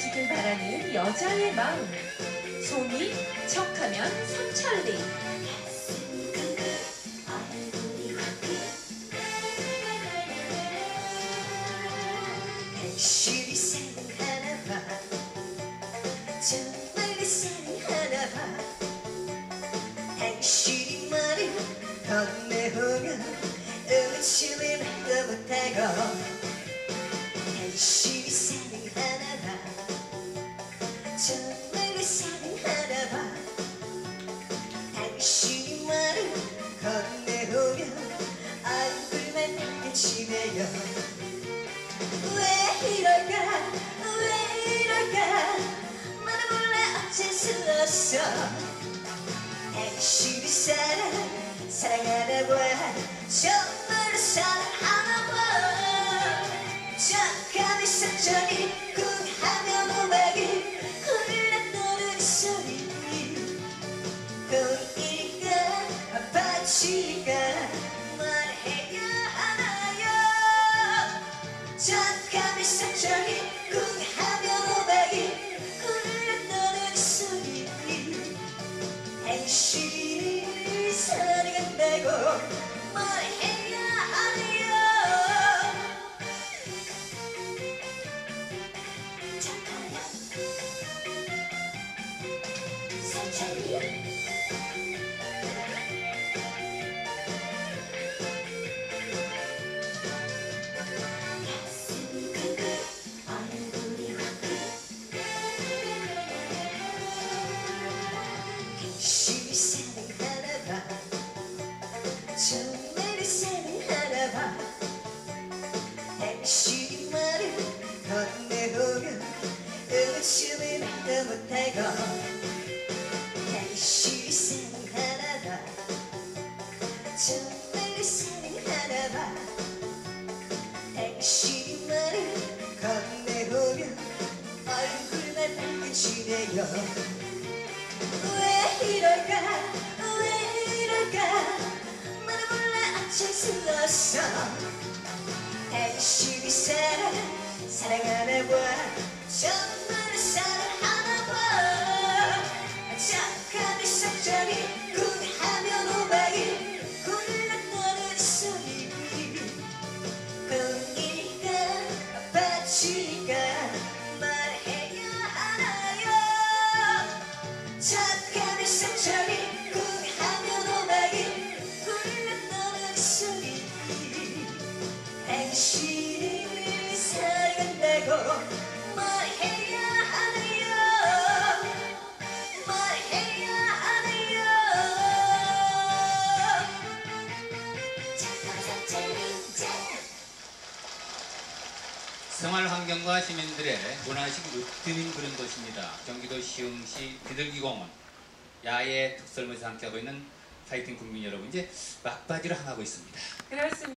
좀 알아주길 바라는 여자의 마음. 손이 척하면 삼천리. 당신이 사랑하나 봐 정말 사랑하나 봐 당신이 말을 건네오면 음침을 말도 못하고 당신 없어. 당신이 사랑 사랑하나 봐 정말 사랑하나 봐 착한 이상적이 쿵하면 오막이 흘러떠는 소리. 꿈일까 아파질까 말해야 하나요? 잠깐 이상적인 당신이 사랑한다고 정말 사랑하나 봐 당신이 말을 건네오면 웃음을 말도 못하고 당신이 사랑하나 봐. 정말 사랑하나 봐 당신이 말을 건네오면 얼굴만 빨개지네요 수 없어 당신이 사랑 사랑하나 봐 정말 사랑한다고 말해야 하나요 말해야 착한 삼천리자 생활 환경과 시민들의 문화식 으뜸인 그런 곳입니다. 경기도 시흥시 비둘기공원 야외 특설물에서 함께하고 있는 파이팅 국민 여러분 이제 막바지로 향하고 있습니다. 그렇습니다.